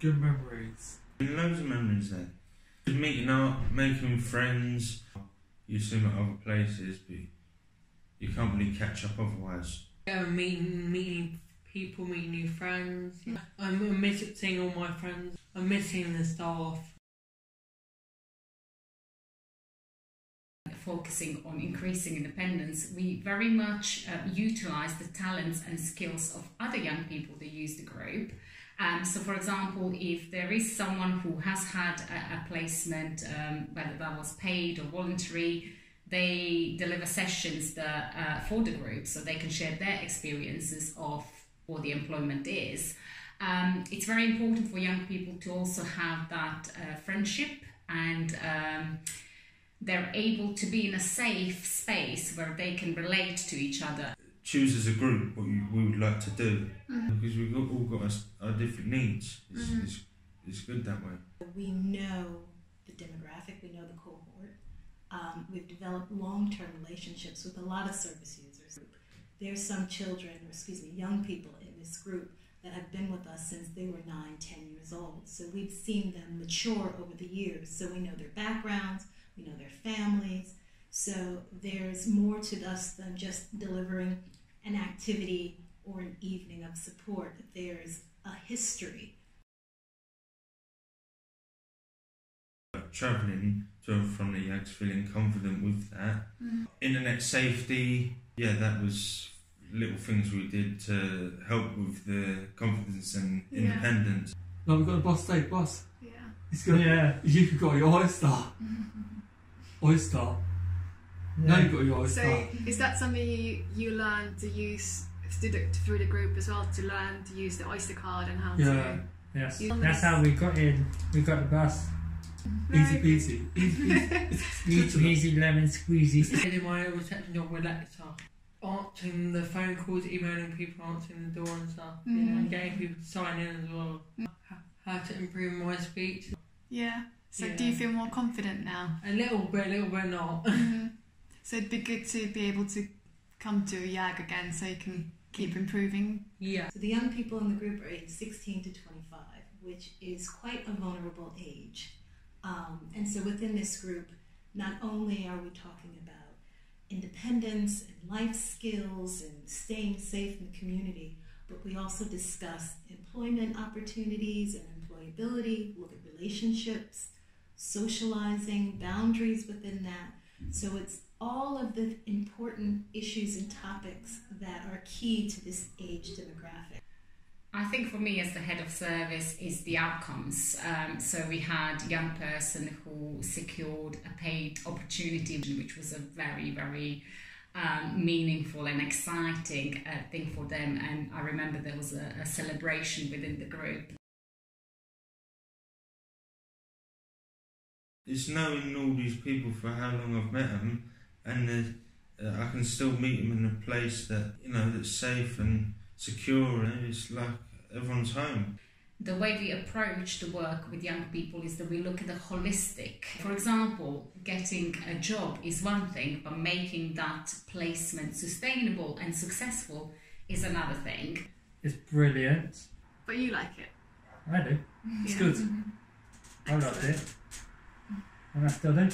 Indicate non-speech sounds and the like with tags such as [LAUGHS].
Good memories. Loads of memories there. Just meeting up, making friends. You see them at other places, but you can't really catch up otherwise. Yeah, meeting, meeting people, meeting new friends. Yeah. I'm, I'm missing all my friends. I'm missing the staff. Focusing on increasing independence, we very much uh, utilize the talents and skills of other young people that use the group. Um, so, for example, if there is someone who has had a, a placement, um, whether that was paid or voluntary, they deliver sessions that, uh, for the group so they can share their experiences of what the employment is. Um, it's very important for young people to also have that uh, friendship and um, they're able to be in a safe space where they can relate to each other. Choose as a group what you, we would like to do because we've got, all got us, our different needs. It's, it's, it's good that way. We know the demographic, we know the cohort. Um, we've developed long term relationships with a lot of service users. There's some children, or excuse me, young people in this group that have been with us since they were nine, ten years old. So we've seen them mature over the years. So we know their backgrounds, we know their families. So there's more to us than just delivering an activity or an evening of support. There's a history Travelling to and from the Yags, feeling confident with that. Mm-hmm. Internet safety, yeah, that was little things we did to help with the confidence and Yeah. independence. No, we've got a boss state boss. Yeah. He's got, Yeah. You've got your oyster. [LAUGHS] oyster. Now you've got your oyster. So is that something you, you learn to use through the, through the group as well to learn to use the Oyster card and how Yeah. to Yes. You- That's how we got in. We got the bus. Easy Very [LAUGHS] peasy. Easy peasy. Easy, easy lemon squeezy. [LAUGHS] I did my reception job with Alexa. Answering the phone calls, emailing people, answering the door and stuff. You know, and getting people to sign in as well. H- How to improve my speech. Yeah. So do you feel more confident now? A little bit, a little bit not. Mhm. [LAUGHS] So it'd be good to be able to come to a YAG again so you can keep improving. yeah. So the young people in the group are aged 16 to 25, which is quite a vulnerable age. Um, and so within this group, not only are we talking about independence and life skills and staying safe in the community, but we also discuss employment opportunities and employability, look at relationships, socializing, boundaries within that. So it's all of the important issues and topics that are key to this age demographic. I think for me, as the head of service, is the outcomes. Um, so we had a young person who secured a paid opportunity, which was a very, very um, meaningful and exciting uh, thing for them. And I remember there was a, a celebration within the group. It's knowing all these people for how long I've met them, and uh, I can still meet them in a place that you know that's safe and secure, and it's like everyone's home. The way we approach the work with young people is that we look at the holistic. For example, getting a job is one thing, but making that placement sustainable and successful is another thing. It's brilliant. But you like it. I do. It's Yeah. good. I loved it. And I still do.